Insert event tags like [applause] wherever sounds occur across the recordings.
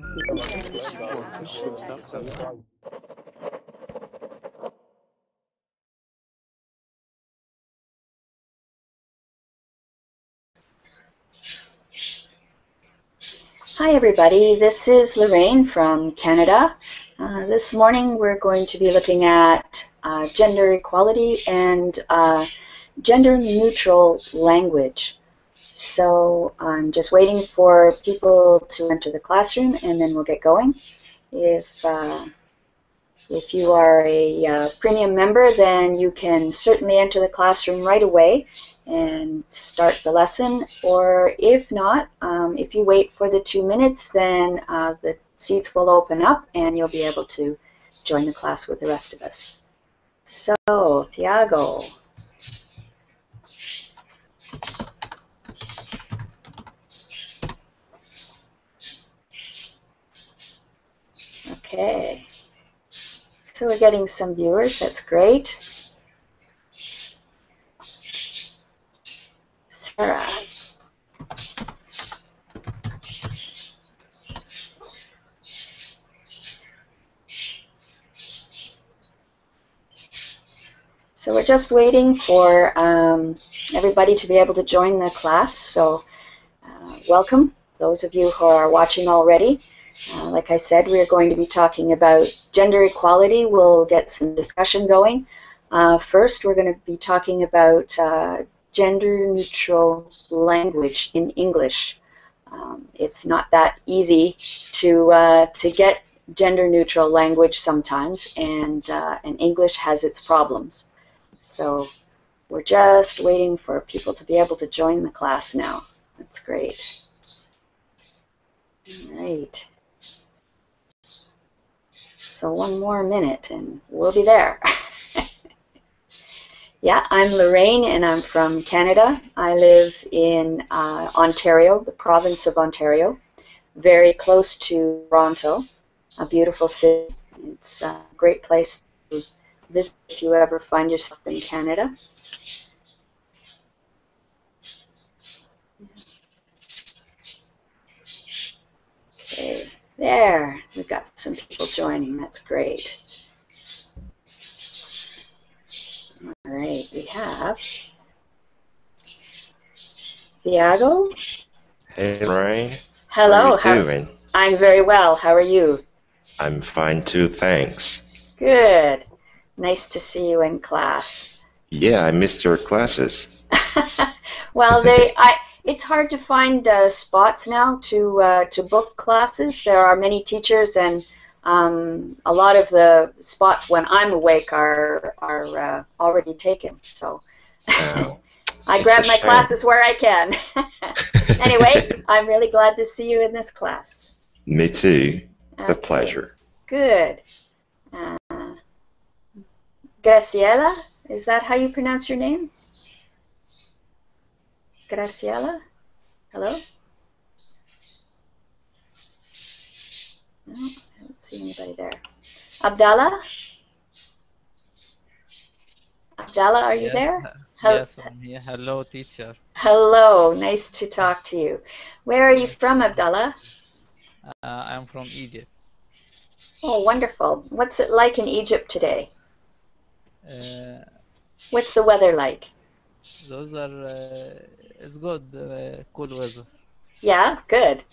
Hi everybody, this is Lorraine from Canada. Uh, this morning we're going to be looking at uh, gender equality and uh, gender neutral language. So I'm just waiting for people to enter the classroom and then we'll get going. If, uh, if you are a uh, premium member then you can certainly enter the classroom right away and start the lesson or if not, um, if you wait for the two minutes then uh, the seats will open up and you'll be able to join the class with the rest of us. So, Thiago. Okay. So we're getting some viewers, that's great. Sarah. So we're just waiting for um, everybody to be able to join the class. So uh, welcome, those of you who are watching already. Uh, like I said, we're going to be talking about gender equality. We'll get some discussion going. Uh, first, we're going to be talking about uh, gender neutral language in English. Um, it's not that easy to, uh, to get gender neutral language sometimes, and, uh, and English has its problems. So we're just waiting for people to be able to join the class now. That's great. All right. So one more minute and we'll be there. [laughs] yeah, I'm Lorraine and I'm from Canada. I live in uh, Ontario, the province of Ontario, very close to Toronto, a beautiful city. It's a great place to visit if you ever find yourself in Canada. Okay. There, we've got some people joining. That's great. All right, we have Thiago. Hey, Ray. Hello. How are you doing? I'm very well. How are you? I'm fine too, thanks. Good. Nice to see you in class. Yeah, I missed your classes. [laughs] well, they I it's hard to find uh, spots now to uh, to book classes. There are many teachers, and um, a lot of the spots when I'm awake are are uh, already taken. So Oh, [laughs] I grab my shame. classes where I can. [laughs] anyway, [laughs] I'm really glad to see you in this class. Me too. It's a pleasure. Good. Uh, Graciela, is that how you pronounce your name? Graciela? Hello? No, I don't see anybody there. Abdallah? Abdallah, are you Yes, there? uh, Hel- Yes, I'm here. Hello, teacher. Hello, nice to talk to you. Where are you from, Abdallah? Uh, I'm from Egypt. Oh, wonderful. What's it like in Egypt today? Uh, What's the weather like? those are uh, it's good, uh, cool weather. Yeah, good.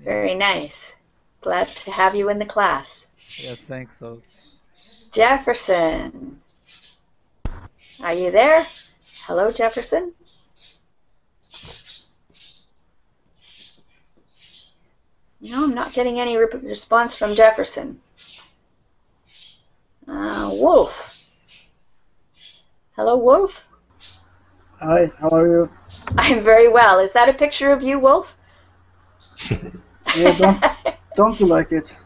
Yeah. Very nice. Glad to have you in the class. Yes, thanks so. Jefferson, are you there? Hello, Jefferson. No, I'm not getting any rep- response from Jefferson. Uh, Wolf. Hello, Wolf. Hi, how are you? I'm very well. Is that a picture of you, Wolf? Yeah, don't, don't [laughs] you like it?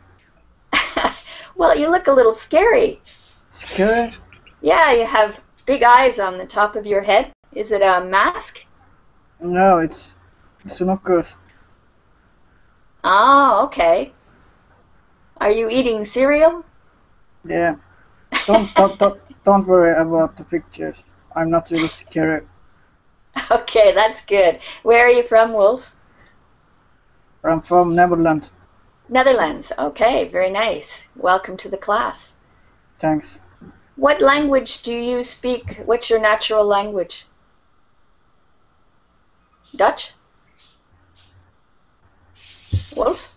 well, you look a little scary. Scary? Yeah, you have big eyes on the top of your head. Is it a mask? No, it's Sunokus. Oh, okay. Are you eating cereal? Yeah. Don't, don't, don't, don't worry about the pictures. I'm not really scary. [laughs] Okay, that's good. Where are you from, Wolf? I'm from Netherlands. Netherlands. Okay, very nice. Welcome to the class. Thanks. What language do you speak? What's your natural language? Dutch? Wolf?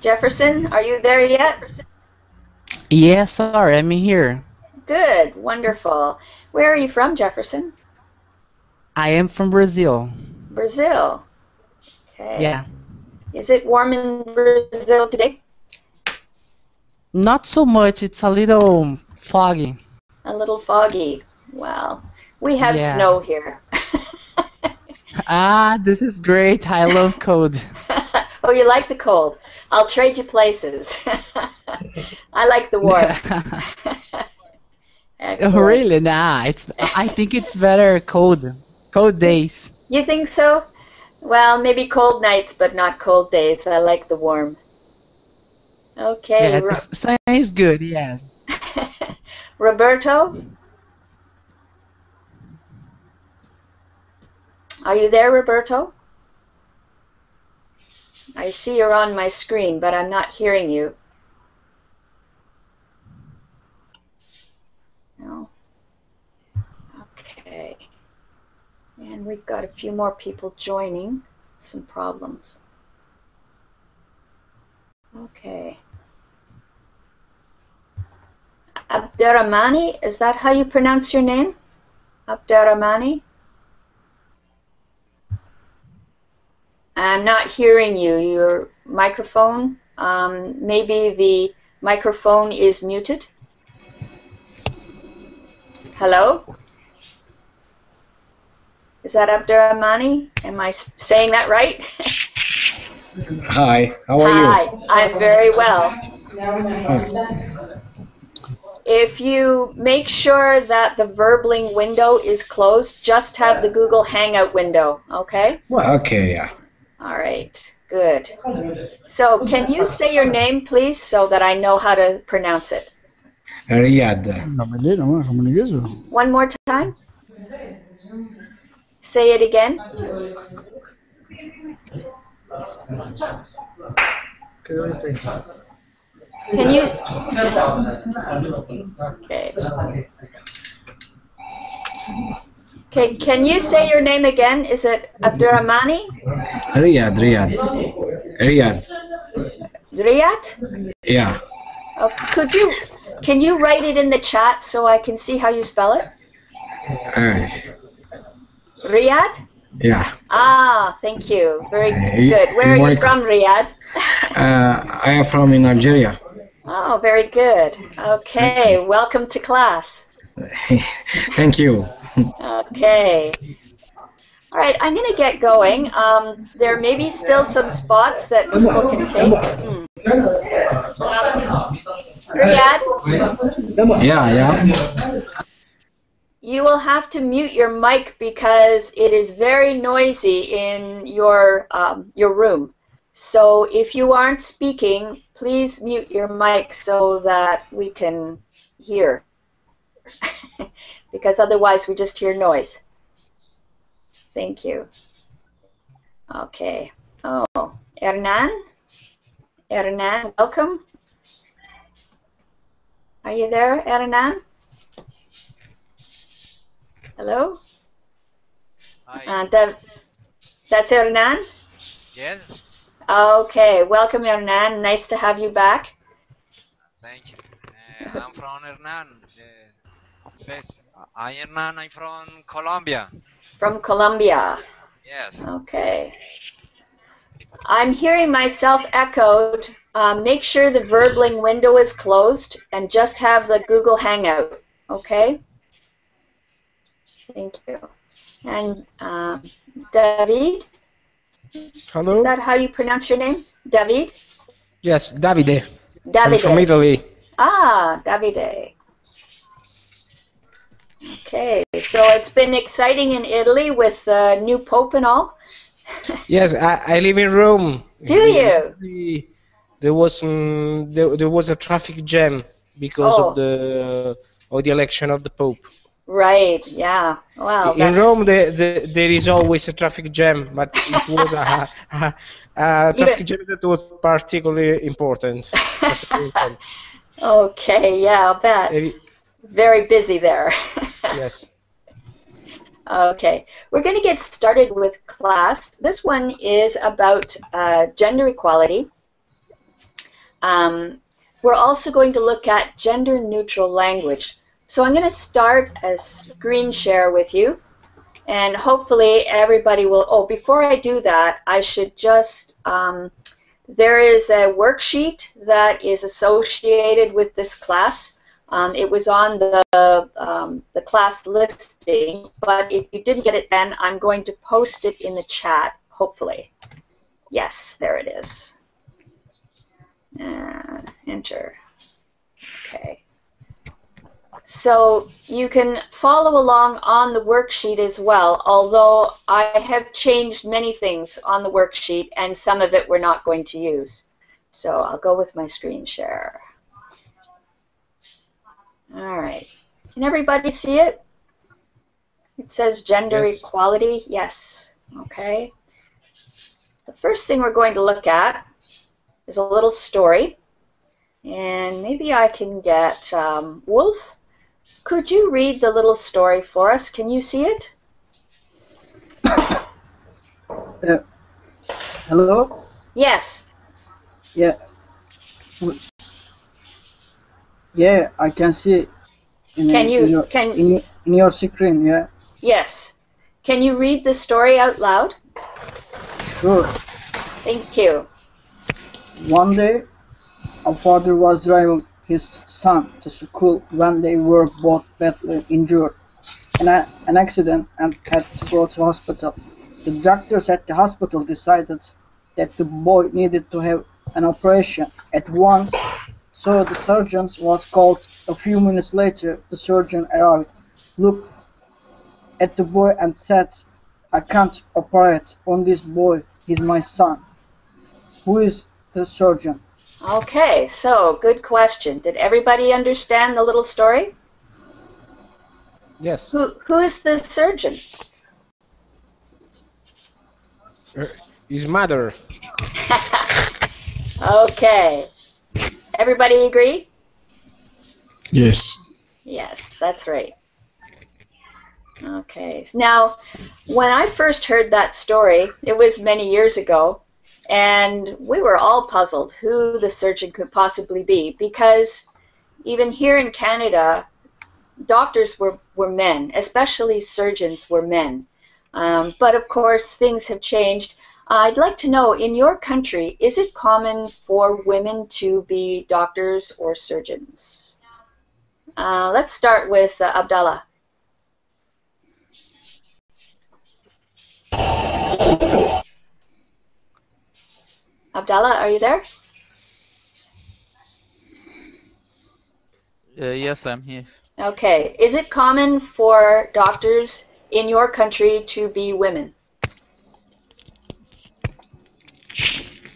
Jefferson, are you there yet? Yes, sir, I'm here. Good, wonderful. Where are you from, Jefferson? I am from Brazil. Brazil. Okay. Yeah. Is it warm in Brazil today? Not so much, it's a little foggy. A little foggy. Well, we have Yeah. snow here. [laughs] Ah, this is great. I love code. [laughs] oh, you like the cold? I'll trade you places. [laughs] I like the warm. [laughs] [laughs] oh, really? Nah, it's. I think it's better cold. Cold days. You think so? Well, maybe cold nights, but not cold days. I like the warm. Okay, Yeah, Ro- sun is good. Yeah. Roberto? Are you there, Roberto? I see you're on my screen, but I'm not hearing you. No. Okay. And we've got a few more people joining. Some problems. Okay. Abderrahmani, is that how you pronounce your name? Abderrahmani? I'm not hearing you. Your microphone, um, maybe the microphone is muted. Hello? Is that Abderrahmani? Am I saying that right? [laughs] Hi, how are you? Hi, I'm very well. If you make sure that the Verbling window is closed, just have the Google Hangout window, okay? Well, okay, yeah. All right, good. So, can you say your name, please, so that I know how to pronounce it? Riyadh. One more time? Say it again. Can you? Okay. Okay, can you say your name again? Is it Abdurrahmani? Riyadh, Riyadh. Riyadh. Riyad? Yeah. Oh, could you, can you write it in the chat so I can see how you spell it? Alright. Riyadh? Yeah. Ah, thank you. Very good. Where are you from, Riyadh? Uh, I am from in Algeria. Oh, very good. Okay, welcome to class. [laughs] Thank you. Okay. All right, I'm going to get going. Um, there may be still some spots that people can take. Hmm. Riyadh, Yeah, yeah. you will have to mute your mic because it is very noisy in your um, your room. So if you aren't speaking, please mute your mic so that we can hear. [laughs] because otherwise we just hear noise. Thank you. Okay. Oh, Hernan? Hernan, welcome. Are you there, Hernan? Hello? Hi. Uh, that, that's Hernan? Yes, Okay, welcome Hernan. Nice to have you back. thank you. Uh, I'm from Hernan. Uh, first, I Hernan. I'm from Colombia. From Colombia. Yes. Okay. I'm hearing myself echoed. Um, make sure the Verbling window is closed and just have the Google Hangout. Okay? Thank you. And um, David, Hello. is that how you pronounce your name? David? Yes, Davide. Davide. I'm from Italy. Ah, Davide. Okay, so it's been exciting in Italy with the new pope and all. Yes, I, I live in Rome. Do you? The- There was um, there, there was a traffic jam because Oh. of the of the election of the Pope. Right. Yeah. Wow. In that's- Rome, the, the, there is always a traffic jam, but it was a, [laughs] a, a traffic jam that was particularly important. [laughs] Particularly intense. Okay. Yeah. I'll bet. Very- busy there. [laughs] yes. Okay, we're going to get started with class. This one is about uh, gender equality. Um, we're also going to look at gender neutral language. So I'm going to start a screen share with you, and hopefully everybody will. Oh, before I do that, I should just. Um, there is a worksheet that is associated with this class. Um, it was on the um, the class listing, but if you didn't get it then, I'm going to post it in the chat, hopefully. Yes, there it is. Uh, enter. Okay. So you can follow along on the worksheet as well, although I have changed many things on the worksheet and some of it we're not going to use. So I'll go with my screen share. All right. Can everybody see it? It says gender Yes. equality. Yes. Okay. The first thing we're going to look at is a little story. And maybe I can get um, Wolf. Could you read the little story for us? Can you see it? [coughs] Hello? Yes. Yeah. Yeah, I can see. In, Can you- in your, can- in, your- in your screen? Yeah, Yes. Can you read the story out loud? sure. Thank you. One day, a father was driving his son to school when they were both badly injured in a, an accident and had to go to hospital. The doctors at the hospital decided that the boy needed to have an operation at once, so the surgeon was called. A few minutes later, the surgeon arrived, looked at the boy and said, I can't operate on this boy, he's my son. Who is the surgeon? Okay, so good question. Did everybody understand the little story? Yes. Who who is the surgeon? His mother. [laughs] Okay. Everybody agree? Yes. Yes, that's right. Okay. Now, when I first heard that story, it was many years ago, and we were all puzzled who the surgeon could possibly be because even here in Canada, doctors were, were men, especially surgeons were men. Um, but of course, things have changed. I'd like to know in your country, is it common for women to be doctors or surgeons? Uh, let's start with uh, Abdallah. Abdallah, are you there? Uh, yes, I'm here. Okay. Is it common for doctors in your country to be women?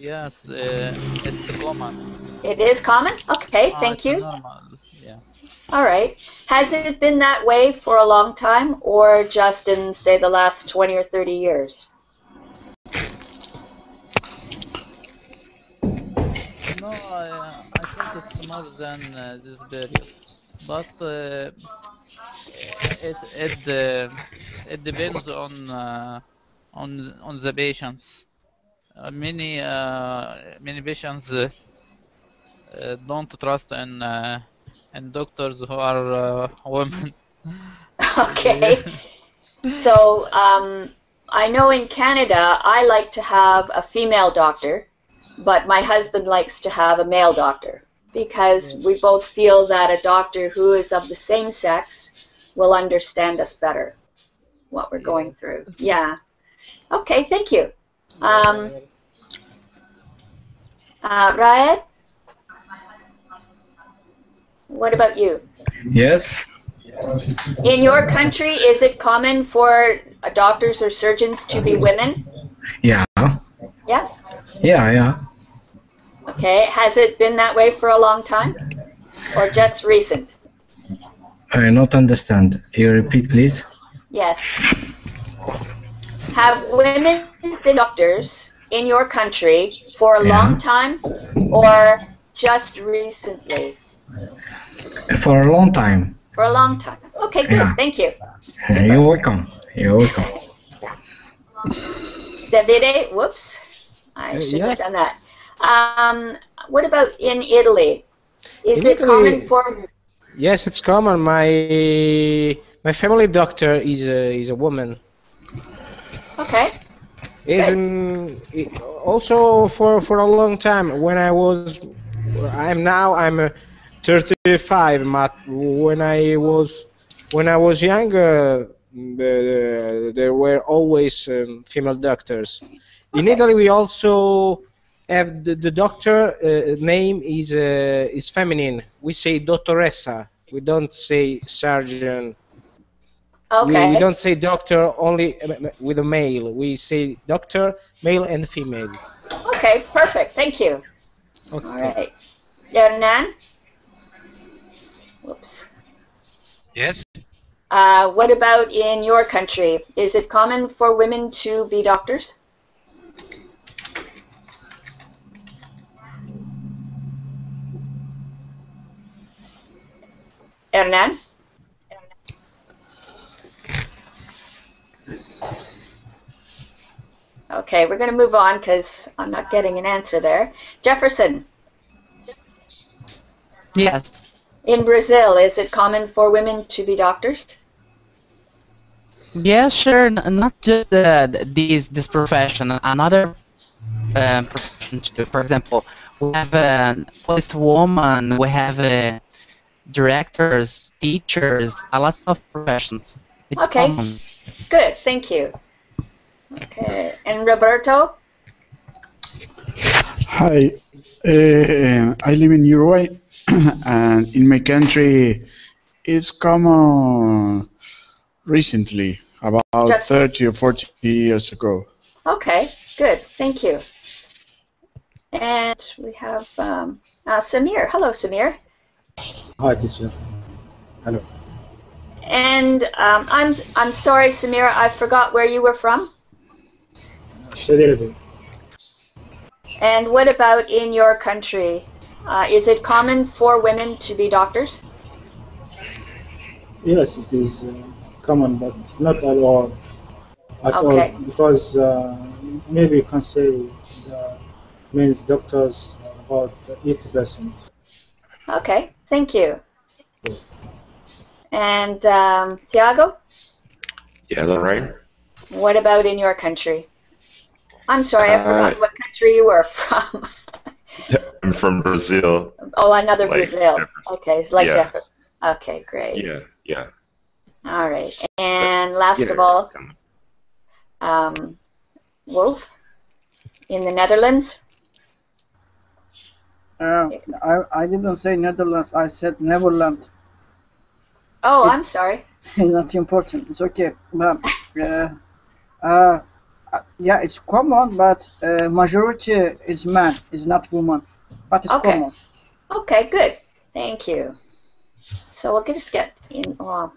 Yes, uh, it's common. It is common? Okay, Ah, thank you. Normal. Yeah. All right. Has it been that way for a long time or just in, say, the last 20 or 30 years? No, I, I think it's more than uh, this period, but uh, it it uh, it depends on uh, on on the patients. Uh, many uh, many patients uh, uh, don't trust in uh, in doctors who are uh, women. [laughs] Okay. [laughs] So um, I know in Canada, I like to have a female doctor, but my husband likes to have a male doctor because we both feel that a doctor who is of the same sex will understand us better, what we're going through. Yeah. Okay, thank you. Um, uh, Raed? What about you? Yes. In your country, is it common for doctors or surgeons to be women? Yeah. Yeah. Yeah, yeah. Okay. Has it been that way for a long time, or just recent? I not understand. You repeat, please. Yes. Have women doctors in your country for a Yeah. long time or just recently? For a long time. For a long time. Okay, good. Yeah. Thank you. Uh, You're welcome. You're welcome. [laughs] Davide, whoops. I Uh, should yeah. have done that. Um, what about in Italy? Is In it common for Yes, it's common. My my family doctor is a is a woman. Okay. Is um, also for for a long time. When I was, I'm now I'm uh, 35. But when I was when I was younger, the, there were always um, female doctors. In Italy, we also have the, the doctor uh, name is uh, is feminine. We say dottoressa. We don't say surgeon. We, Okay. we don't say doctor only uh, with a male. We say doctor, male and female. Okay, perfect. Thank you. Okay. All right. Hernan? Whoops. Yes. Uh, what about in your country? Is it common for women to be doctors? Hernan? Okay, we're going to move on because I'm not getting an answer there. Jefferson, Yes. in Brazil, is it common for women to be doctors? Yeah, sure. Not just uh, this this profession. Another uh, profession too. For example, we have a police woman. We have uh, directors, teachers. A lot of professions. It's Okay. common. Good, thank you. Okay, and Roberto? Hi, uh, I live in Uruguay, [clears throat] and in my country, it's common recently, about Just- 30 or 40 years ago. Okay, good, thank you. And we have um, uh, Samir. Hello, Samir. Hi, teacher. Hello. And um, I'm I'm sorry, Samira, I forgot where you were from. Saudi Arabia. And what about in your country? Uh, is it common for women to be doctors? Yes, it is uh, common, but not at all. At Okay. all, because uh, maybe you can say the men's doctors about 80%. Okay, thank you. And um, Thiago, Yeah, Lorraine? what about in your country? I'm sorry, I Uh, forgot what country you were [laughs] from. I'm from Brazil. oh, another Like Brazil. Jefferson. Okay, it's like Yeah. Jefferson. Okay, great. Yeah, yeah. All right. And last Yeah, of all, um, Wolf in the Netherlands. Uh, I, I didn't say Netherlands, I said Neverland. Oh, It's- I'm sorry. it's not important, it's okay. But, uh, uh, yeah, it's common, but uh, majority is man, is not woman. But it's Okay. common. Okay, good. Thank you. So we'll just get in. Uh,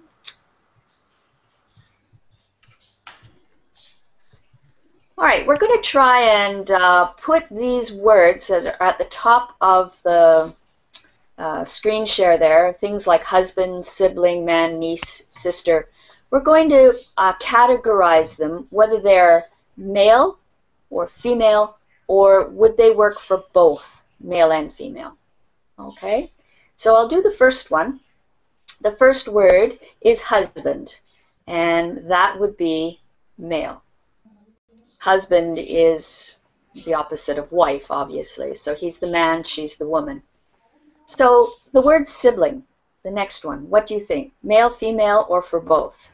all right, we're going to try and uh, put these words that are at the top of the uh, screen share there, things like husband, sibling, man, niece, sister. We're going to uh, categorize them, whether they're male or female, or would they work for both male and female. Okay, so I'll do the first one. The first word is husband, and that would be male. Husband is the opposite of wife, obviously. So he's the man, she's the woman. So the word sibling, the next one, what do you think? Male, female, or for both?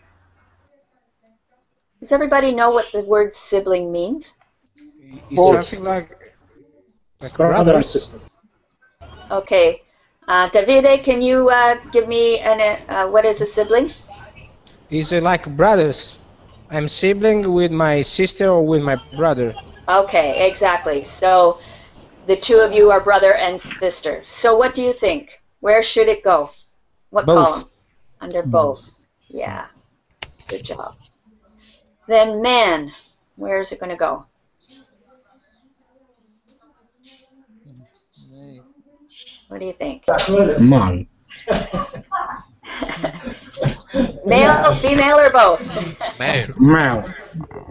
Does everybody know what the word sibling means? It's something like, like brother and sister. Okay. Uh, Davide, can you uh, give me an, uh, what is a sibling? It's uh, like brothers. I'm sibling with my sister or with my brother. Okay, exactly. So the two of you are brother and sister. So what do you think? Where should it go? What Both. column? Under both. Yeah. Good job. Then man. Where is it going to go? Hey, What do you think? Man. [laughs] Male, female, or both? Male. Male.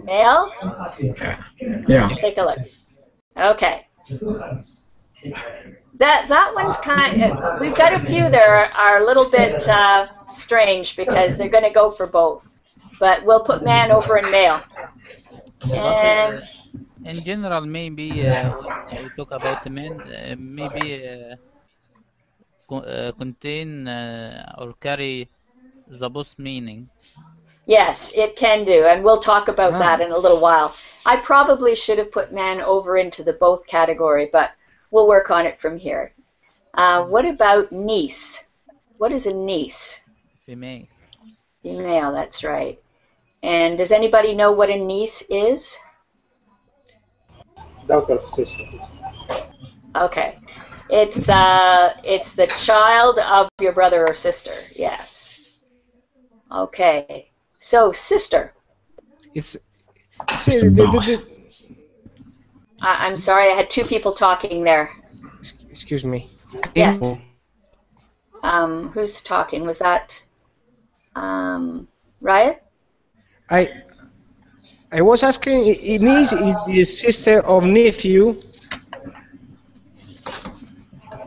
Male? Yeah. Take a look. Okay. That that one's kind. Of, we've got a few that are, are a little bit uh, strange because they're going to go for both, but we'll put man over in male. And in general, maybe uh, we talk about the men, uh, maybe uh, co- uh, contain uh, or carry the both meaning. Yes, it can do, and we'll talk about that in a little while. I probably should have put man over into the both category, but we'll work on it from here. Uh, what about niece? What is a niece? Female. Female, that's right. And does anybody know what a niece is? Daughter of sister. Okay. It's uh it's the child of your brother or sister. Yes. Okay. So sister. It's Sister the- the- boss. I, I'm sorry, I had two people talking there. excuse me. Yes. Um, who's talking? Was that um Riot? I I was asking, i- i- niece is the sister of nephew.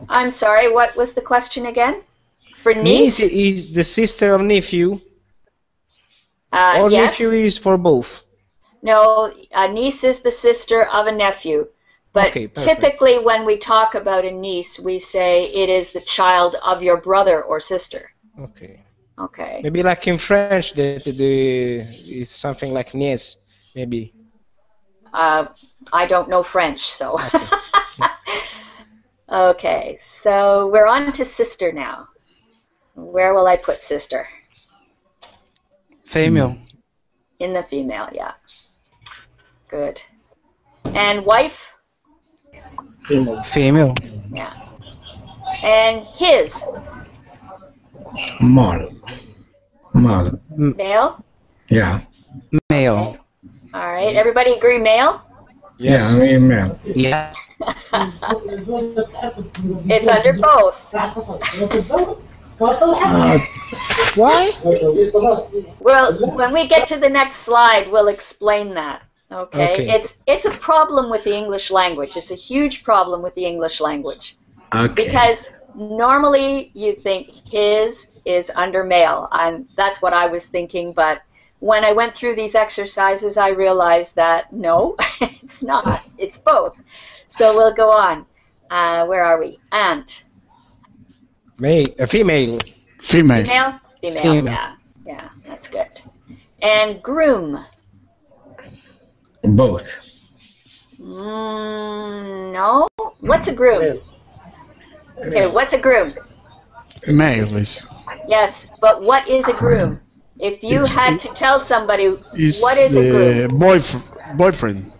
I'm sorry, what was the question again? For Niece niece? is the sister of nephew, Uh, or yes. nephew is for both. No, a niece is the sister of a nephew. But Okay, typically, when we talk about a niece, we say it is the child of your brother or sister. Okay. Okay. Maybe like in French, the, the, the it's something like niece, maybe. Uh, I don't know French, so. okay, [laughs] so we're on to sister now. Where will I put sister? Female. In the female, yeah. Good. And wife? Female. Female. Yeah. And his? Male. Male. Male? Yeah. Male. All right, everybody agree male? Yeah, I mean male. Yeah. [laughs] It's under both. [laughs] Uh, Why? Well, when we get to the next slide, we'll explain that. Okay? Okay. It's it's a problem with the English language. It's a huge problem with the English language okay. because normally you think his is under male, and that's what I was thinking. But when I went through these exercises, I realized that no, [laughs] it's not. It's both. So we'll go on. Uh, where are we? Aunt. Male, a female. Female. Female? Female, Female. yeah. Yeah, that's good. And groom. Both. Mm, no. What's a groom? Okay, what's a groom? Male is, Yes, but what is a groom? If you It's- had to tell somebody is what is a the groom, boyf- boyfriend.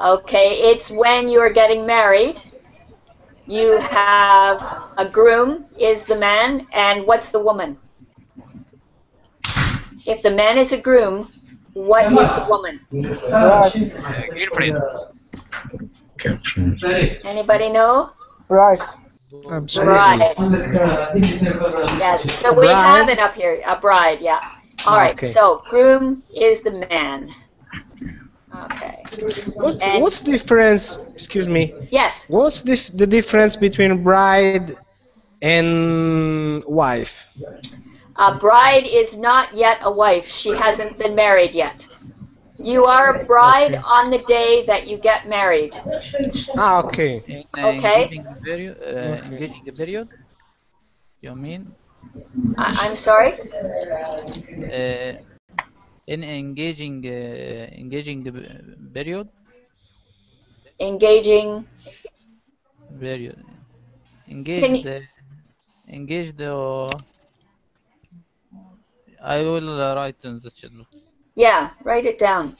okay, it's when you are getting married. You have a groom is the man, and what's the woman? If the man is a groom, what is the woman? Girlfriend. Girlfriend. Anybody know? Right. Absolutely. Bride. Yes. So we Bride? have it up here. A bride. Yeah. All right. Okay. So groom is the man. Okay. What's, And- what's the difference? Excuse me. Yes. What's the, the difference between bride and wife? A bride is not yet a wife. She hasn't been married yet. You are a bride on the day that you get married. Ah, okay. In uh, Okay. engaging period, uh, engaging period. You mean? I- I'm sorry. Uh, in engaging uh, engaging period Engaging. period you- uh, engaged uh, I will uh, write in the chat Yeah. Write it down.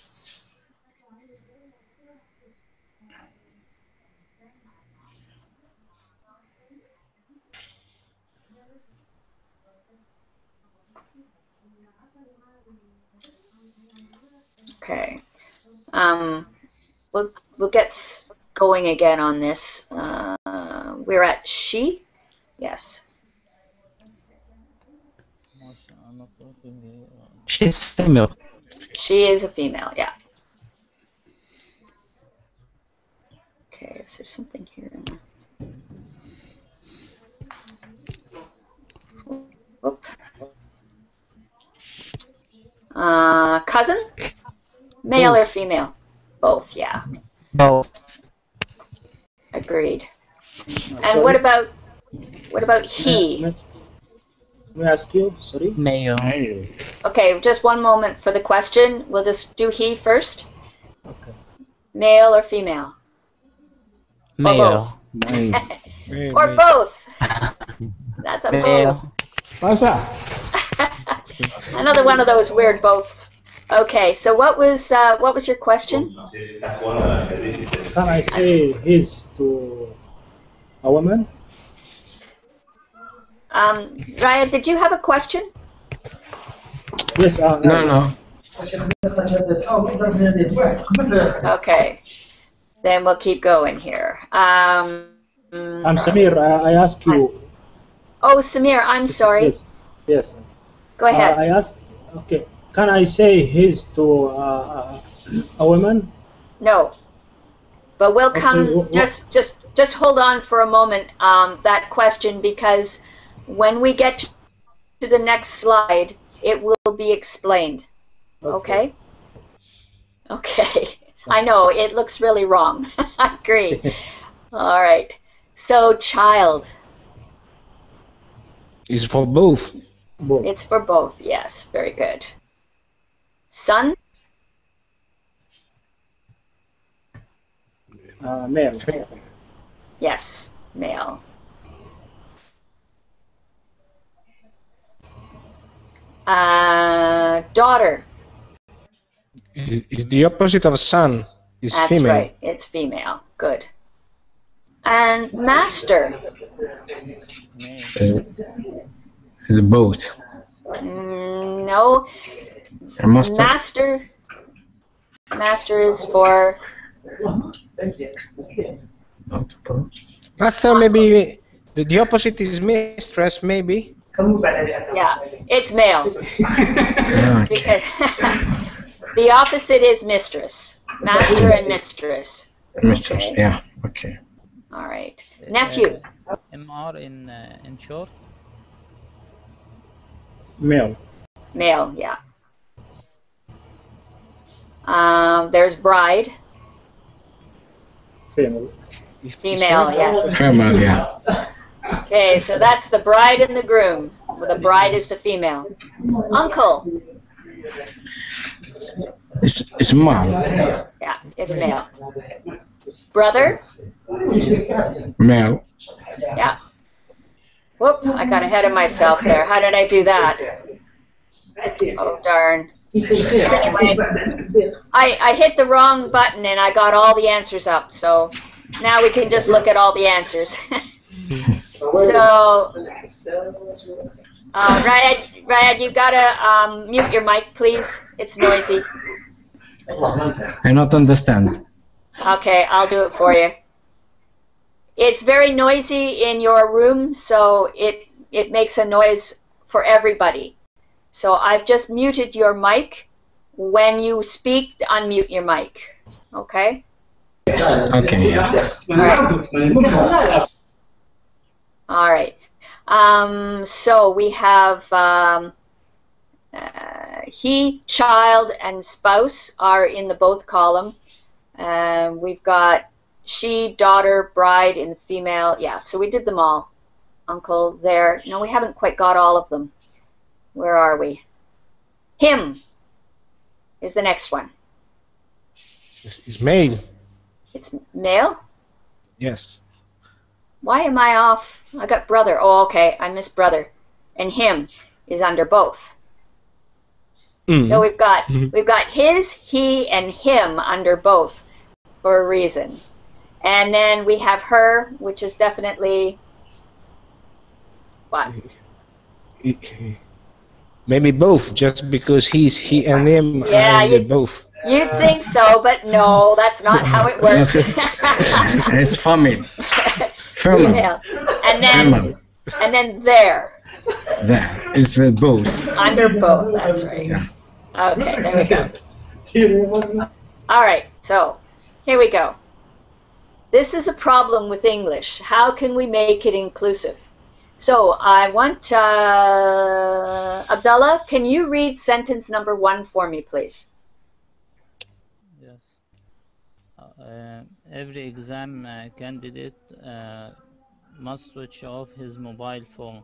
Okay. Um, we'll, we'll get going again on this. Uh, we're at she? Yes. She's female. She is a female, yeah. Okay, is there something here Oops. Uh, cousin? Male or female? Both, yeah. Both. Agreed. And sorry? what about what about he? May, may I ask you? Sorry. Male. Male. Okay, just one moment for the question. We'll just do he first. Okay. Male or female? Male. Male. [laughs] Male, Or both? [laughs] That's a both. Male. What's up? Another one of those weird boths. Okay, so what was uh, what was your question? Can I say his to a woman? Um, Ryan, did you have a question? Yes. Uh, No, no. Okay, then we'll keep going here. Um, I'm Samir. I, I ask you. oh, Samir, I'm sorry. Yes. Yes. Go ahead. Uh, I asked. Okay. Can I say his to uh, a woman? No. But we'll come, wh- wh- just, just, just hold on for a moment, um, that question, because when we get to the next slide, it will be explained. Okay? Okay. I know, it looks really wrong. [laughs] I agree. [laughs] All right. So, child. Is for both. Both. It's for both. Yes, very good. Son? Uh, male. Yes, male. Uh, daughter. Is, is the opposite of son. Is That's female. right. It's female. Good. And master. Is, is a boat. Mm, no. A master. Master. Master is for. Not a boat. Master maybe the, the opposite is mistress maybe. Yeah, it's male. Ah, okay. Because [laughs] the opposite is mistress. Master and mistress. Mistress. Yeah. Okay. All right. Nephew. MR in uh, in short. Male. Male, yeah. Um, there's bride. Female. Female, yes. Female. Yeah. Okay, so that's the bride and the groom. Well, the bride is the female. Uncle. It's it's male. Yeah, it's male. Brother. Male. Yeah. Whoop, I got ahead of myself there. How did I do that? Oh, darn. Anyway, I, I hit the wrong button and I got all the answers up. So now we can just look at all the answers. [laughs] so, uh, Ryan, Ryan, you gotta um, mute your mic, please. It's noisy. I not understand. Okay, I'll do it for you. It's very noisy in your room, so it it makes a noise for everybody. So I've just muted your mic. When you speak, unmute your mic. Okay? Okay. Yeah. All right. Um, so we have um, uh, he, child, and spouse are in the both column. Um, we've got she, daughter, bride in the female. Yeah, so we did them all. Uncle there. No, we haven't quite got all of them. Where are we? Him is the next one. Is, is male. It's male. Yes. Why am I off? I got brother. Oh, okay. I missed brother. And him is under both. Mm. So we've got Mhm. we've got his, he, and him under both for a reason. And then we have her, which is definitely what? Maybe both, just because he's he and him Yeah, are you- both. You'd think so, but no, that's not how it works. [laughs] It's female. Female. Female. And then, Female. and then there, There. It's uh, both. under both, that's right. Yeah. Okay, there we go. [laughs] All right, so here we go. This is a problem with English. How can we make it inclusive? So I want uh, Abdullah. Can you read sentence number one for me, please? Yes. Uh, every exam uh, candidate uh, must switch off his mobile phone.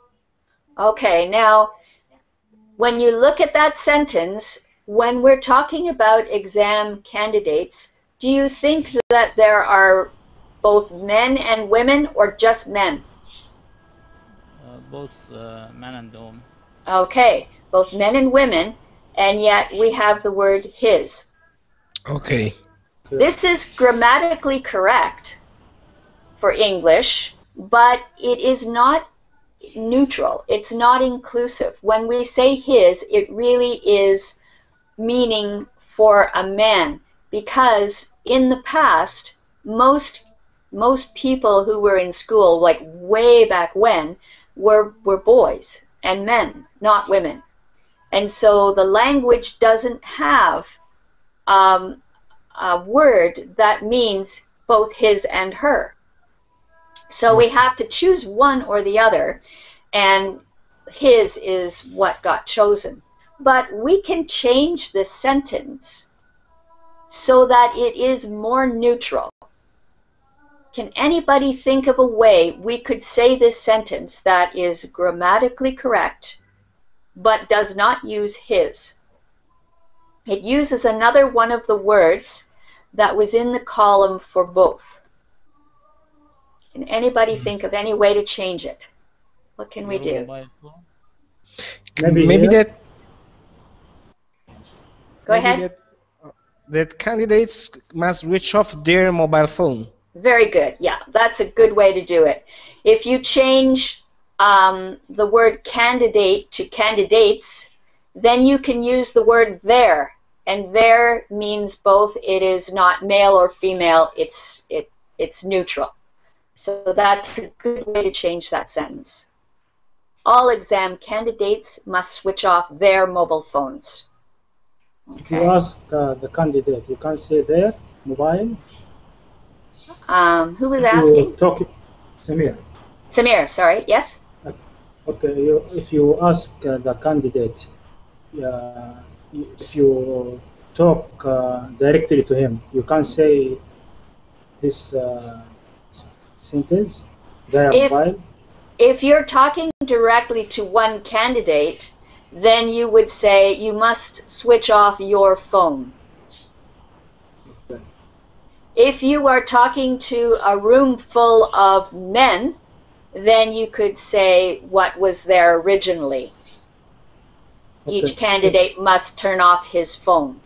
Okay, now when you look at that sentence, when we're talking about exam candidates, do you think that there are both men and women or just men? Uh, both uh, man and women. Okay, both men and women, and yet we have the word his. Okay. This is grammatically correct for English, but it is not neutral. It's not inclusive. When we say his, it really is meaning for a man because in the past, most most people who were in school, like way back when, were were boys and men, not women. And so the language doesn't have um, a word that means both his and her. So we have to choose one or the other, and his is what got chosen. But we can change the sentence so that it is more neutral. Can anybody think of a way we could say this sentence that is grammatically correct but does not use his? It uses another one of the words that was in the column for both. Can anybody think of any way to change it? What can we do? Maybe, Maybe that. Go maybe ahead. That, uh, that candidates must switch off their mobile phone. Very good. Yeah, that's a good way to do it. If you change um, the word candidate to candidates, then you can use the word there. And there means both it is not male or female, it's, it, it's neutral. So that's a good way to change that sentence. All exam candidates must switch off their mobile phones. If you ask uh, the candidate, you can say their mobile. Um, who was asking? talk, Samir. Samir, sorry. Yes? Okay, you, if you ask uh, the candidate, uh, if you talk uh, directly to him, you can say this uh, sentence, If-. If you're talking directly to one candidate, then you would say you must switch off your phone. If you are talking to a room full of men, then you could say what was there originally. Each candidate must turn off his phone.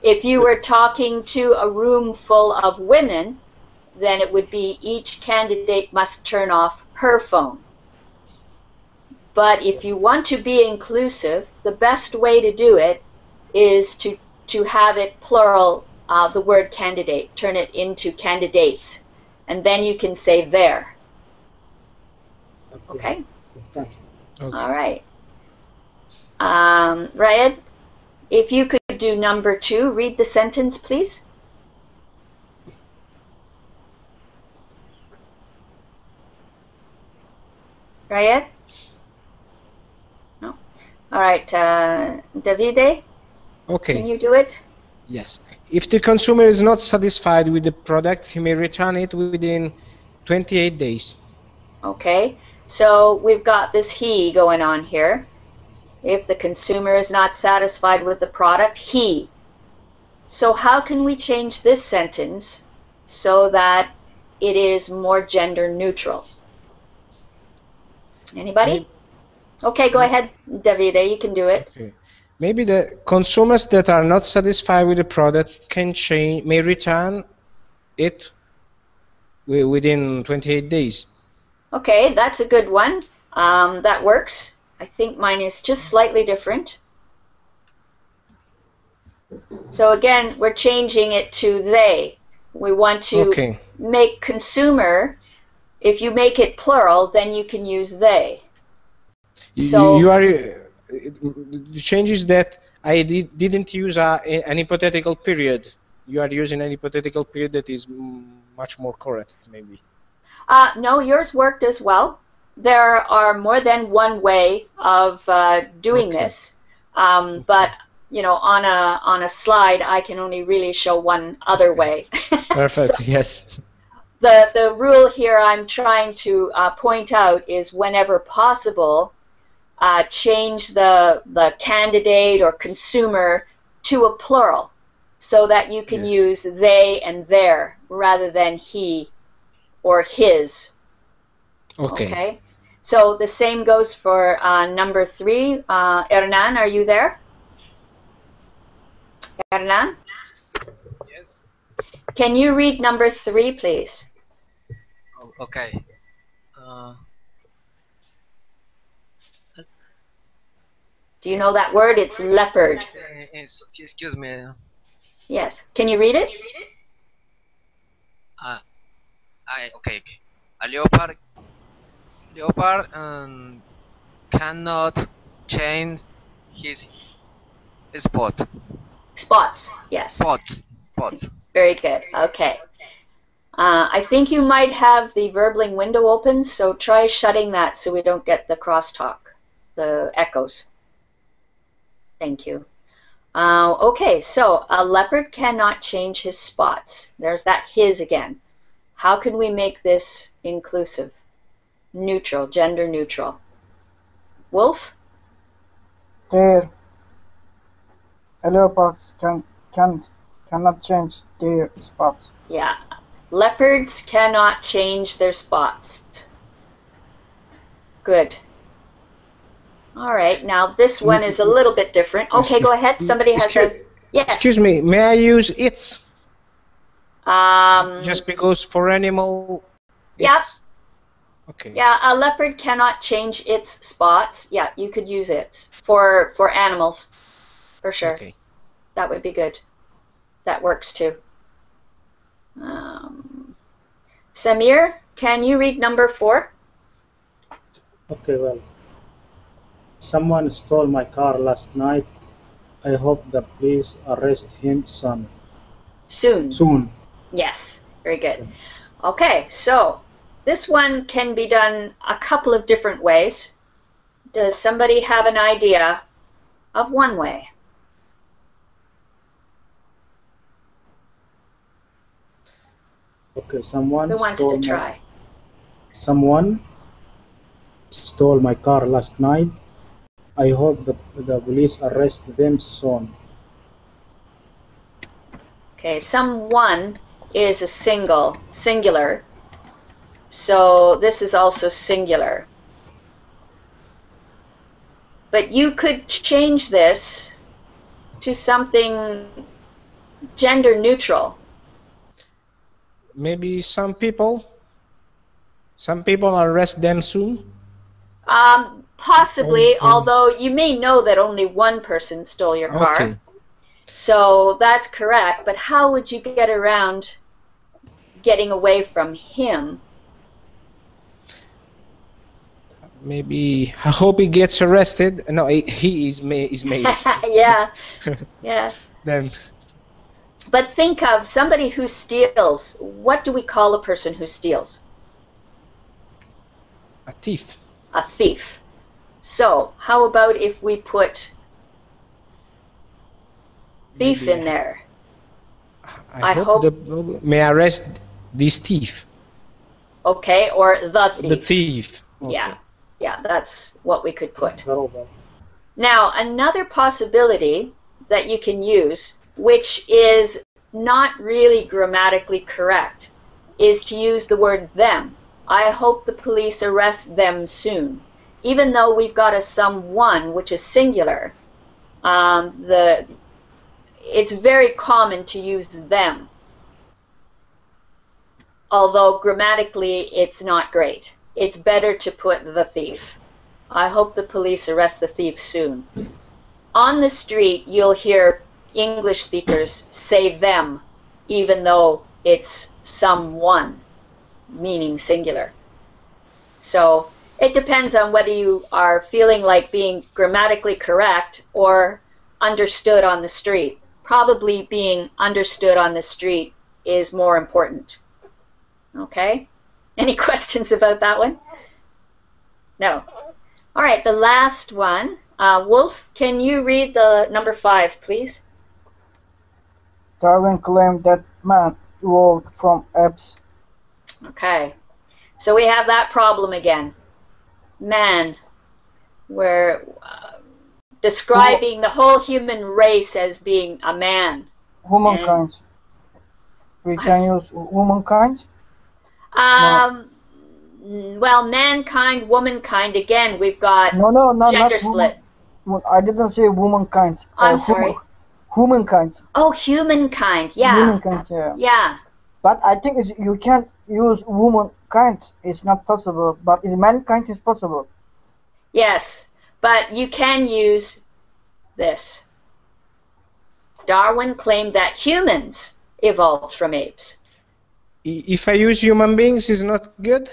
If you were talking to a room full of women, then it would be each candidate must turn off her phone. But if you want to be inclusive, the best way to do it is to, to have it plural, uh, the word candidate, turn it into candidates, and then you can say there. Okay? Thank. Okay. All right. Um, Rayed, if you could do number two, read the sentence, please. Rayed? No. All right. Uh, Davide, Okay. can you do it? Yes. If the consumer is not satisfied with the product, he may return it within 28 days. Okay. So we've got this he going on here. If the consumer is not satisfied with the product, he. So how can we change this sentence so that it is more gender neutral? Anybody? Okay, go ahead, Davide, you can do it. Okay. Maybe the consumers that are not satisfied with the product can change, may return it within 28 days. Okay, that's a good one. Um, that works. I think mine is just slightly different. So again, we're changing it to they. We want to Okay. make consumer. If you make it plural, then you can use they. You- So- you are the change is that I did, didn't use a, an hypothetical period. You are using an hypothetical period that is much more correct, maybe. Uh, no, yours worked as well. There are more than one way of uh, doing Okay. this, um, but you know, on a on a slide, I can only really show one other way. [laughs] Perfect. yes. the the rule here I'm trying to uh, point out is whenever possible, uh, change the the candidate or consumer to a plural, so that you can Yes. use they and their rather than he or his. Okay. Okay. So the same goes for uh, number three. Uh, Hernan, are you there? Hernan, Yes. can you read number three, please? Oh, okay. Uh, Do you know that word? It's leopard. excuse me. Yes. Can you read it? Uh, I okay. okay. A leopard. Leopard um, cannot change his spot. Spots. Yes. Spots. Spots. Very good. Okay. Uh, I think you might have the Verbling window open, so try shutting that so we don't get the crosstalk, the echoes. Thank you. Uh, okay, so a leopard cannot change his spots. There's that his again. How can we make this inclusive? Neutral, gender neutral. Wolf? Their leopards can can cannot change their spots. Yeah. Leopards cannot change their spots. Good. All right. Now this one is a little bit different. Okay, go ahead. Somebody has a yes. excuse me, may I use its? Um. Just because for animal. Yep. it's- Okay. Yeah, a leopard cannot change its spots. Yeah, you could use it for for animals, for sure. Okay. That would be good. That works too. Um, Samir, can you read number four? Okay, well. Someone stole my car last night. I hope the police arrest him soon. Soon. Soon. Yes, very good. Okay, so this one can be done a couple of different ways. Does somebody have an idea of one way? Okay, someone Who wants stole to my try? someone stole my car last night. I hope the, the police arrest them soon. Okay, someone is a single, singular. So this is also singular. But you could change this to something gender neutral. Maybe some people. Some people arrest them soon. Um, possibly, oh, Okay. although you may know that only one person stole your car. Okay. So that's correct, but how would you get around getting away from him? Maybe I hope he gets arrested. No, he, he is ma- is made. [laughs] yeah, [laughs] yeah. then But think of somebody who steals. What do we call a person who steals? a thief. A thief. So, how about if we put thief Maybe in there? I, I hope, hope- the may arrest this thief. Okay, or the thief. The thief. Yeah, yeah, that's what we could put. Now, another possibility that you can use, which is not really grammatically correct, is to use the word them. I hope the police arrest them soon. Even though we've got a someone, which is singular, um, the it's very common to use them. Although grammatically it's not great. It's better to put the thief. I hope the police arrest the thief soon. On the street, you'll hear English speakers say them, even though it's someone, meaning singular. So it depends on whether you are feeling like being grammatically correct or understood on the street. Probably being understood on the street is more important. Okay? Any [laughs] questions about that one? No. All right, the last one. Uh, Wolf, can you read the number five, please? Darwin claimed that man evolved from apes. Okay. So we have that problem again. Man, we're uh, describing the whole human race as being a man. Humankind. We can use womankind. Um, well, mankind, womankind. Again, we've got No, no, no, gender not split. woman. I didn't say womankind. I'm Uh, sorry. human- Humankind. Oh, humankind. Yeah. Humankind. Yeah. Yeah. But I think you can't use womankind. is not possible. But is mankind is possible. Yes. But you can use this. Darwin claimed that humans evolved from apes. If I use human beings, is not good.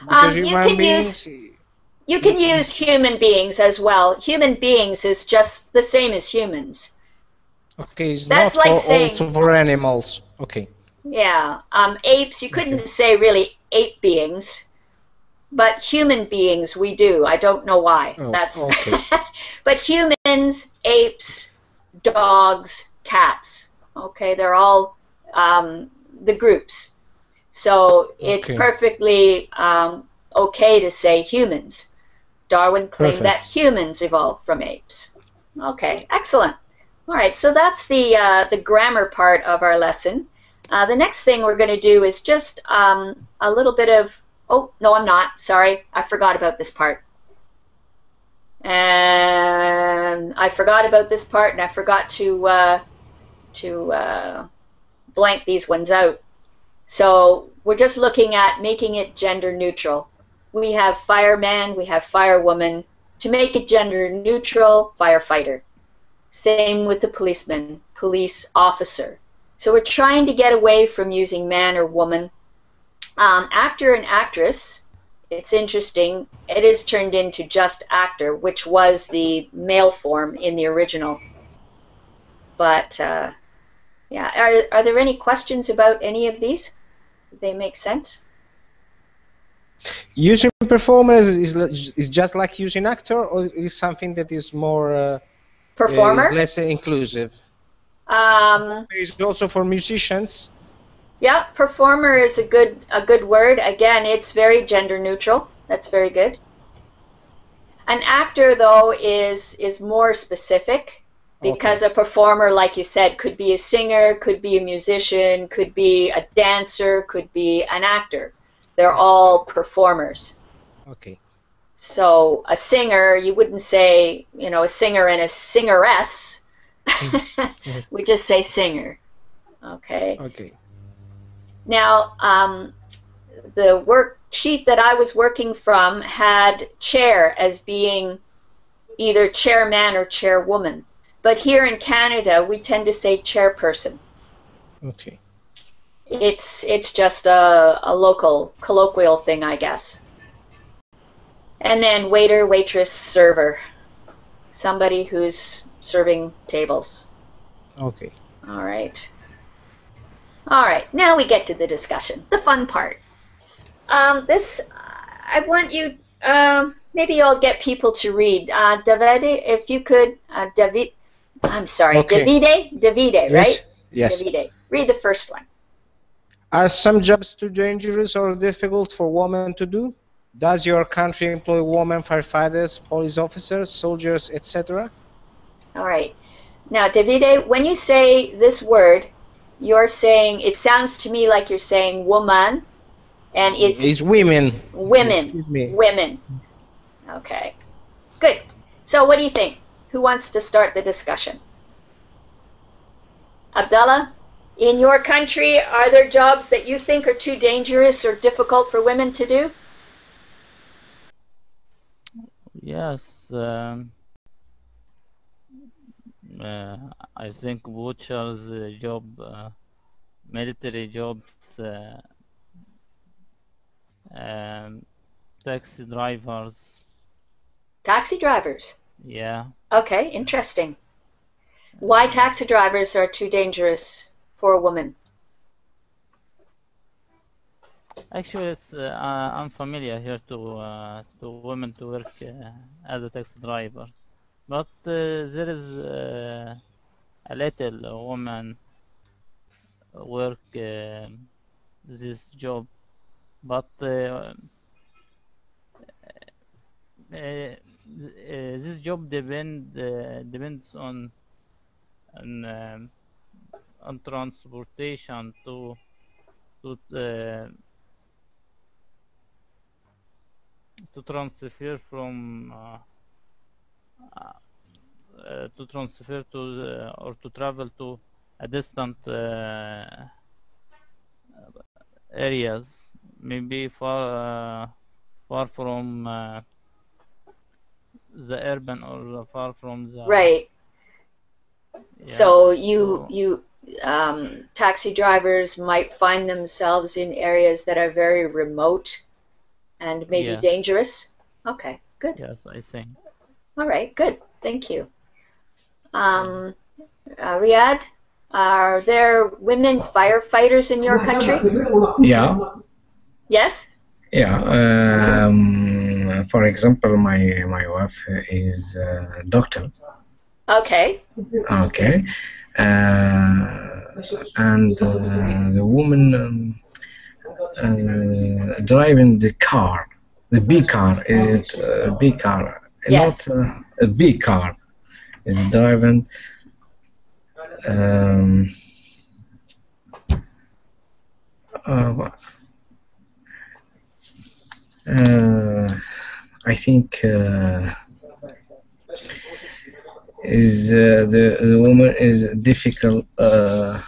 Because Um, you human can beings. You can use human beings as well. Human beings is just the same as humans. Okay, it's That's not like for, saying- for animals. Okay. Yeah. Um, apes, you couldn't say really ape beings, but human beings we do. I don't know why. Oh, That's okay. [laughs] but humans, apes, dogs, cats. Okay, they're all um, the groups. So it's perfectly um, okay to say humans. Darwin claimed Perfect. that humans evolved from apes. Okay, excellent. All right, so that's the uh, the grammar part of our lesson. Uh, the next thing we're going to do is just um, a little bit of. Oh no, I'm not. Sorry, I forgot about this part. And I forgot about this part, and I forgot to uh, to uh, blank these ones out. So we're just looking at making it gender neutral. We have fireman, we have firewoman. To make it gender neutral, firefighter. Same with the policeman, police officer. So we're trying to get away from using man or woman. Um, actor and actress, it's interesting, it is turned into just actor, which was the male form in the original. But uh, yeah, are, are there any questions about any of these? Do they make sense? Using performers is is just like using actor, or is something that is more uh, Performer? uh, is less inclusive. Um, It's also for musicians. Yeah, performer is a good a good word. Again, it's very gender neutral. That's very good. An actor though is is more specific because a performer like you said could be a singer, could be a musician, could be a dancer, could be an actor. They're all performers. Okay. So a singer, you wouldn't say, you know, a singer and a singeress. [laughs] we just say singer. Okay. Okay. Now, um, the worksheet that I was working from had chair as being either chairman or chairwoman. But here in Canada, we tend to say chairperson. Okay. It's it's just a, a local colloquial thing, I guess. And then waiter, waitress, server. Somebody who's serving tables. Okay. All right. All right, now we get to the discussion, the fun part. Um, this, I want you, um, maybe I'll get people to read. Uh, Davide, if you could, uh, David, I'm sorry, Okay. Davide, Davide, Yes, right? yes. Davide. Read the first one. Are some jobs too dangerous or difficult for women to do? Does your country employ women firefighters, police officers, soldiers, etc.? All right. Now, Davide, when you say this word, you're saying, it sounds to me like you're saying woman, and it's It's women. women. Excuse me. Women. Okay. Good. So, what do you think? Who wants to start the discussion? Abdullah, in your country, are there jobs that you think are too dangerous or difficult for women to do? Yes. Um, I think butchers uh, job, uh, military jobs, uh, um, taxi drivers. Taxi drivers. Yeah. Okay, interesting. Why taxi drivers are too dangerous for a woman? Actually, it's, uh, I- I'm familiar here to uh, to women to work uh, as a taxi drivers, but uh, there is uh, a little woman work uh, this job, but this job depend depends on on um, on transportation to to uh, to transfer from uh, to transfer to uh, or to travel to a distant uh, areas maybe far uh, far from uh, the urban or far from the Right. Yeah. So you So- you um, taxi drivers might find themselves in areas that are very remote and maybe Yes. dangerous. Okay, good. yes I think All right, good. Thank you. Um, uh, Riyadh, are there women firefighters in your country? Yeah, Yes. yeah. Um, for example, my my wife is a doctor. Okay. Okay, uh, and uh, the woman um, uh, driving the car, the B car is uh, B car, Yes. not uh, a B car, is driving. Um, uh, uh, I think uh, is uh, the the woman is difficult. Uh,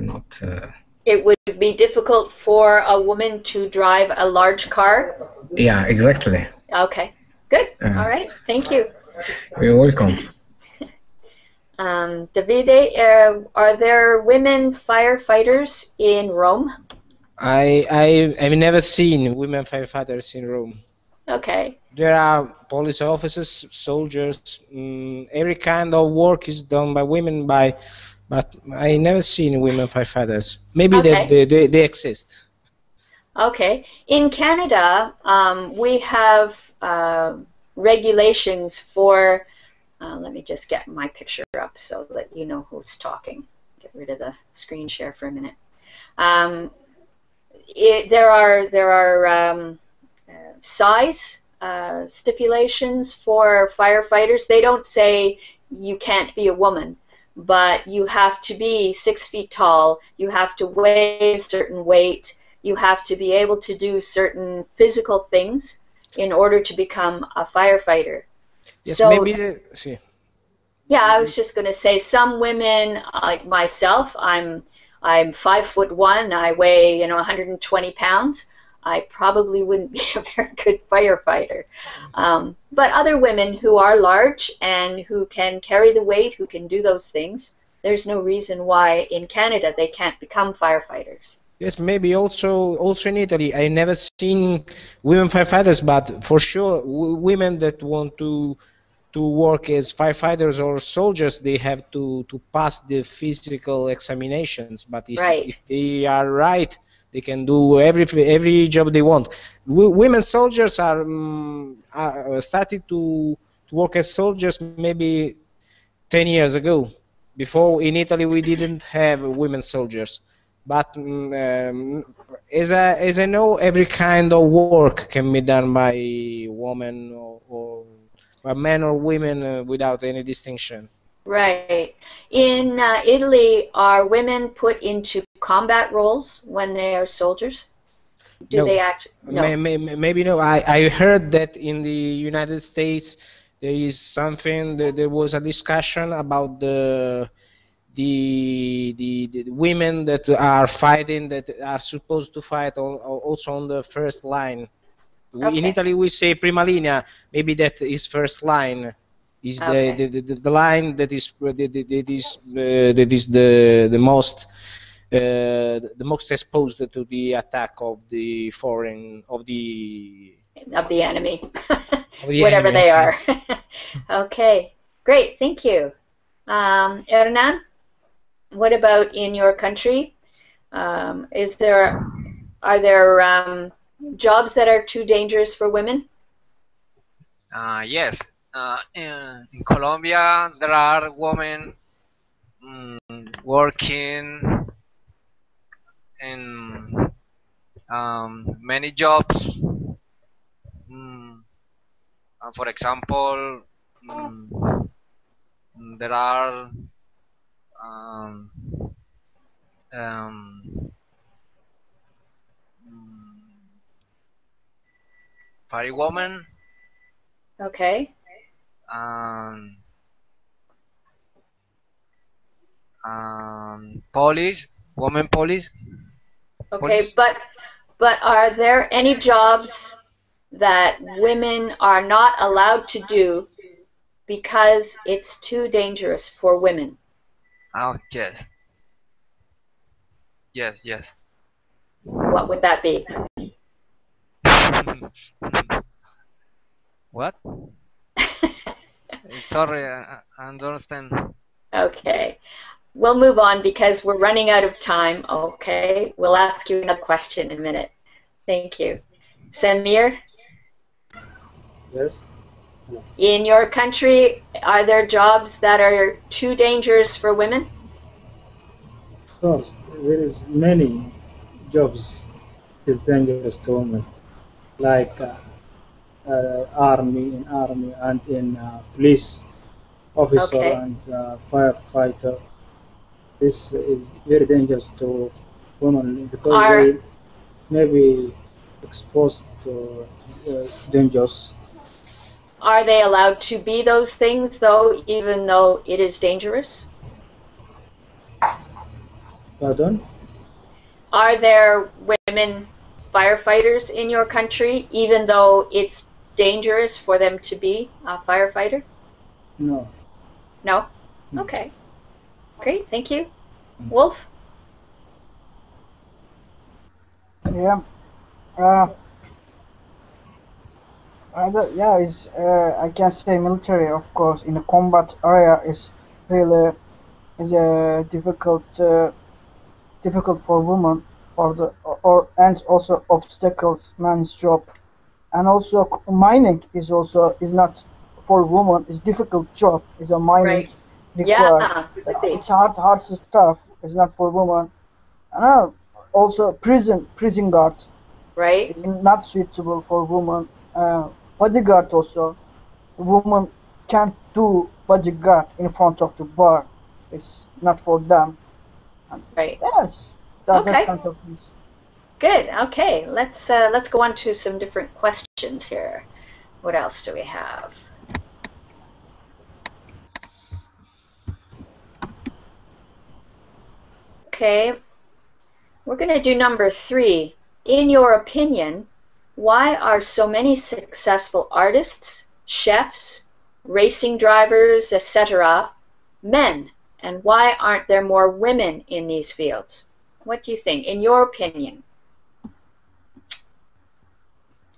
not. Uh, It would be difficult for a woman to drive a large car. yeah, exactly. Okay. Good. All right. Thank you. You're welcome. [laughs] Um, Davide, uh, are there women firefighters in Rome? I I I've never seen women firefighters in Rome. Okay. There are police officers, soldiers. Mm, every kind of work is done by women. By, but I never seen women firefighters. Maybe Okay. they, they, they they exist. Okay. In Canada, um, we have uh, regulations for. Uh, let me just get my picture up so that you know who's talking. Get rid of the screen share for a minute. Um, it, there are there are um, uh, size uh, stipulations for firefighters. They don't say you can't be a woman, but you have to be six feet tall. You have to weigh a certain weight. You have to be able to do certain physical things in order to become a firefighter. Yes, so maybe yeah, I was just going to say some women like myself. I'm I'm five foot one. I weigh you know 120 pounds. I probably wouldn't [laughs] be a very good firefighter. Um, but other women who are large and who can carry the weight, who can do those things, there's no reason why in Canada they can't become firefighters. Yes, maybe also also in Italy. I never seen women firefighters, but for sure, w- women that want to to work as firefighters or soldiers, they have to to pass the physical examinations. But if Right. if they are right, they can do every every job they want. W- women soldiers are, um, are started to to work as soldiers maybe 10 years ago. Before in Italy, we didn't have women soldiers. But mm, um, as, I, as I know, every kind of work can be done by women or, or by men or women uh, without any distinction. Right. In uh, Italy, are women put into combat roles when they are soldiers? Do No. they act? No. May, may, maybe no. I, I heard that in the United States there is something that there was a discussion about the the the, the women that are fighting that are supposed to fight on, also on the first line. We- In Italy we say prima linea. Maybe that is first line. is Okay. the, the, the, the line that is that is uh, that is the the most uh, the most exposed to the attack of the foreign of the Of the enemy, of [laughs] the whatever enemy, they are. [laughs] okay, great, thank you. Um, Hernan, what about in your country? Um, is there are there um, jobs that are too dangerous for women? Uh, yes, uh, in, in Colombia there are women mm, working in um, many jobs. Mm, uh, for example, mm, there are um, um, mm, firewoman. Okay, um, um, police, woman police. okay, Police. but but are there any jobs that women are not allowed to do because it's too dangerous for women? Oh yes, yes, yes. What would that be? [laughs] what? [laughs] Sorry, I, I don't understand. Okay. We'll move on because we're running out of time. Okay. We'll ask you another question in a minute. Thank you. Samir, Yes. In your country, are there jobs that are too dangerous for women? Of course, there is many jobs is dangerous to women, like uh, uh, army in army and in uh, police officer Okay. and uh, firefighter. This is very dangerous to women because Are- they may be exposed to uh, dangers. Are they allowed to be those things though, even though it is dangerous? Pardon? Are there women firefighters in your country, even though it's dangerous for them to be a firefighter? No. No? Okay. Great, thank you. Wolf? Yeah. Uh, I don't, yeah, is uh, I can say military, of course, in a combat area is really is a difficult uh, difficult for women or the or and also obstacles man's job, and also mining is also is not for women. is difficult job. is a mining Right. required. Yeah, it would be. It's hard hard stuff. It's not for women. And uh, also prison prison guard Right? is not suitable for women. Uh, bodyguard also, A woman can't do bodyguard in front of the bar. It's not for them. Right. Yes, that, Okay. that kind of. Good. Okay. Let's uh, let's go on to some different questions here. What else do we have? Okay. We're going to do number three. In your opinion, why are so many successful artists, chefs, racing drivers, etc., men? And why aren't there more women in these fields? What do you think, in your opinion?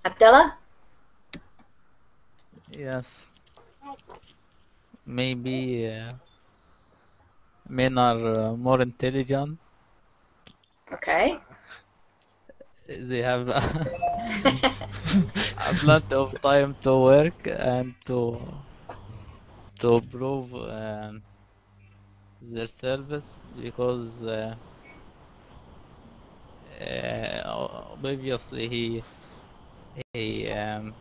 Abdullah? Yes. Maybe uh, men are uh, more intelligent. Okay. They have [laughs] a lot of time to work and to to prove um, their service because uh, uh, obviously he he um,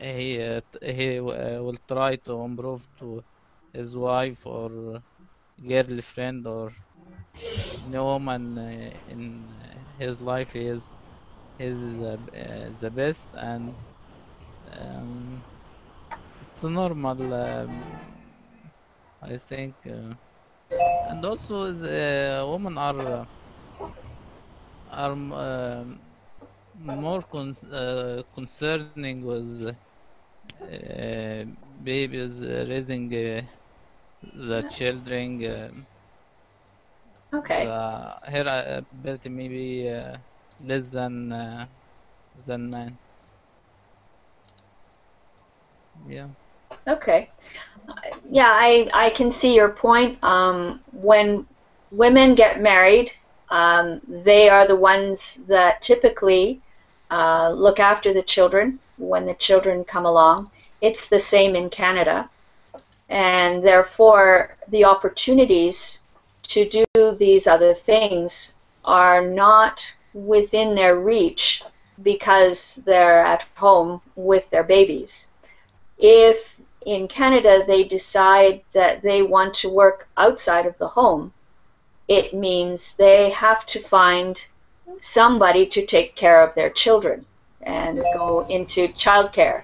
he uh, he uh, will try to improve to his wife or girlfriend or no woman uh, in his life is is uh, uh, the best and um, it's normal um, I think uh, and also the women are uh, are um, more con- uh, concerning with uh, babies uh, raising uh, the children. Uh, Okay. the, her ability maybe uh, less than uh, than man. Yeah. Okay. Yeah, I, I can see your point. Um, when women get married, um, they are the ones that typically uh, look after the children when the children come along. It's the same in Canada. And therefore, the opportunities to do these other things are not within their reach because they're at home with their babies. If in Canada they decide that they want to work outside of the home, it means they have to find somebody to take care of their children and go into childcare.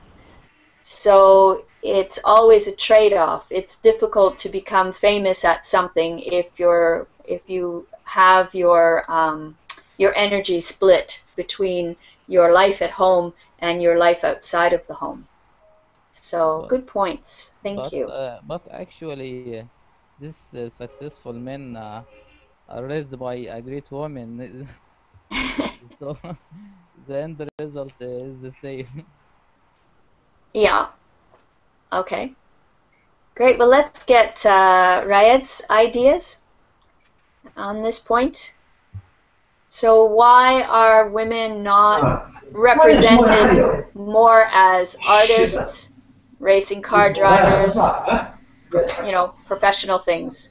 So it's always a trade-off. It's difficult to become famous at something if you're if you have your um, your energy split between your life at home and your life outside of the home. So good points. Thank but, you. Uh, but actually, uh, these uh, successful men uh, are raised by a great woman. [laughs] so [laughs] the end result is the same. [laughs] Yeah. Okay. Great. Well, let's get uh, Rayed's ideas on this point. So, why are women not represented more as artists, racing car drivers, you know, professional things?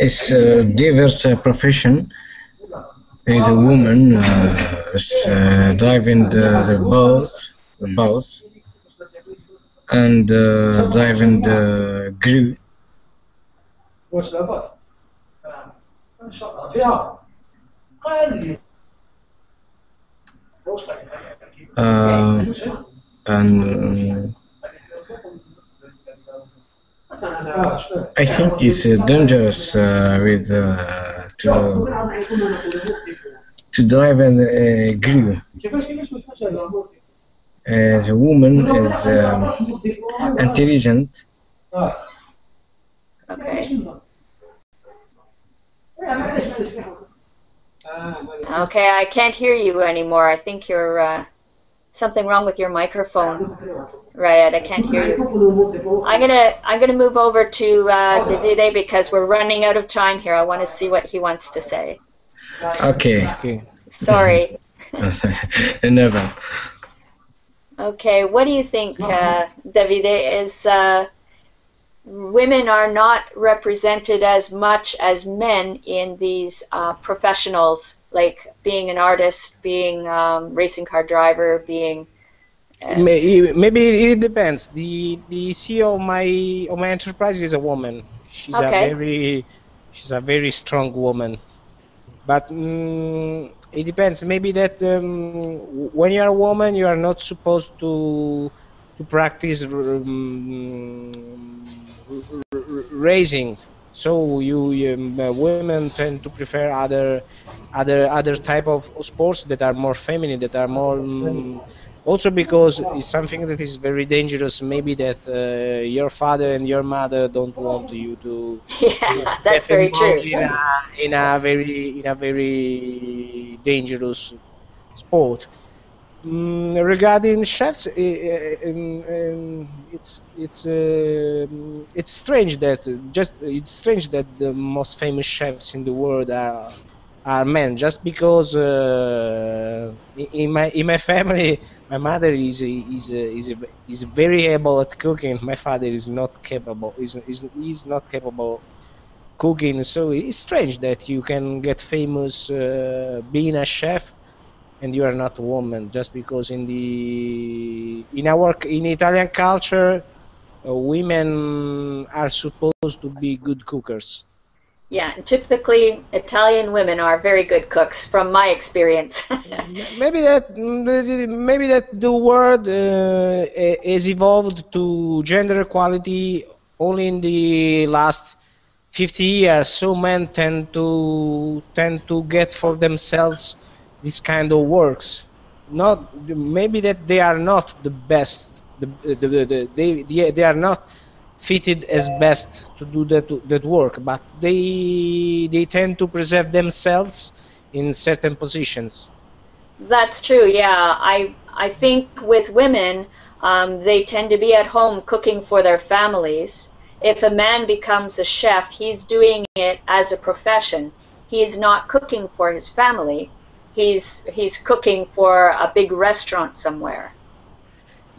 It's a diverse uh, profession. Is a woman uh, is uh, driving the, the bus, the bus, and uh, driving the crew. Uh, and uh, I think it's uh, dangerous uh, with uh, to to drive an uh, crew. Uh, the woman is um, intelligent. Okay. Okay, I can't hear you anymore. I think you're uh, something wrong with your microphone, Rayed. I can't hear you. I'm gonna I'm gonna move over to uh, Davide because we're running out of time here. I want to see what he wants to say. Okay. Okay. Sorry. [laughs] Never. Okay, what do you think, uh, Davide? Is uh, women are not represented as much as men in these uh, professionals, like being an artist, being um, racing car driver, being May- Maybe it depends. The the CEO of my of my enterprise is a woman. She's Okay. a very she's a very strong woman. But mm, it depends. Maybe that um, when you're a woman, you are not supposed to to practice um, r- r- racing. So you, you um, uh, women tend to prefer other other other type of sports that are more feminine, that are more um, also because it's something that is very dangerous. Maybe that uh, your father and your mother don't want you to [laughs] yeah, that's get very true. in a, in a very in a very dangerous sport. Mm, regarding chefs, uh, uh, um, um, it's it's um it's strange that just it's strange that the most famous chefs in the world are are men. Just because uh, in my in my family, my mother is a, is a, is a, is very able at cooking. My father is not capable. is is is not capable cooking. So it's strange that you can get famous uh, being a chef and you are not a woman just because in the in our in Italian culture uh, women are supposed to be good cookers. Yeah, and typically Italian women are very good cooks, from my experience. [laughs] Maybe that maybe that the world uh, has evolved to gender equality only in the last 50 years. So men tend to tend to get for themselves this kind of works. not maybe that they are not the best. The, the, the, the, they they are not fitted as best to do that that work, but they they tend to preserve themselves in certain positions. That's true. Yeah, I I think with women, um, they tend to be at home cooking for their families. If a man becomes a chef, he's doing it as a profession. He's not cooking for his family. He's he's cooking for a big restaurant somewhere.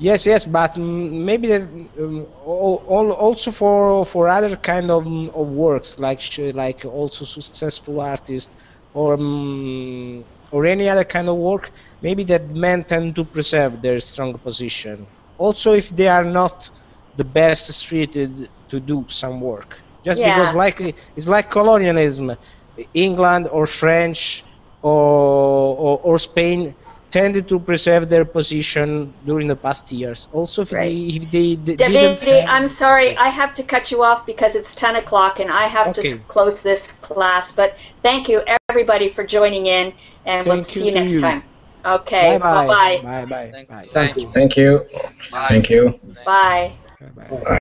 Yes, yes, but maybe that, um, al- al- also for for other kind of of works like like also successful artists or um, or any other kind of work, maybe that men tend to preserve their strong position. Also, if they are not the best suited to do some work, just because like it's like colonialism, England or French or or, or Spain tended to preserve their position during the past years. Also, if they if they, they didn't Davide, have- I'm sorry, I have to cut you off because it's 10 o'clock and I have to Okay. s- close this class. But thank you, everybody, for joining in, and we'll Thank see you you next you. time. Okay, bye bye-bye. bye bye bye. Thank you. Thank you. Thank you. Bye. Bye.